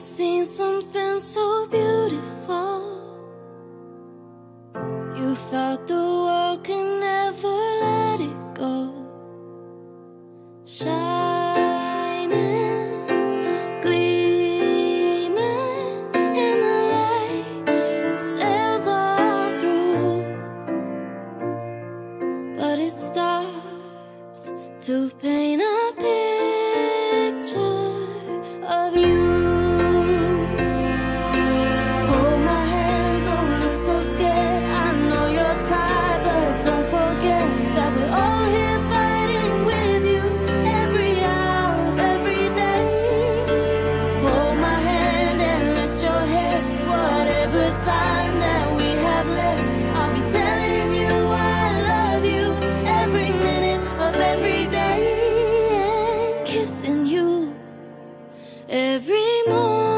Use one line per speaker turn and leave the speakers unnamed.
seen something so beautiful. You thought the world could never let it go. Shining, gleaming in the light that sails on through. But it starts to paint a picture. I'll be telling you I love you every minute of every day and kissing you every morning.